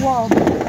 wall.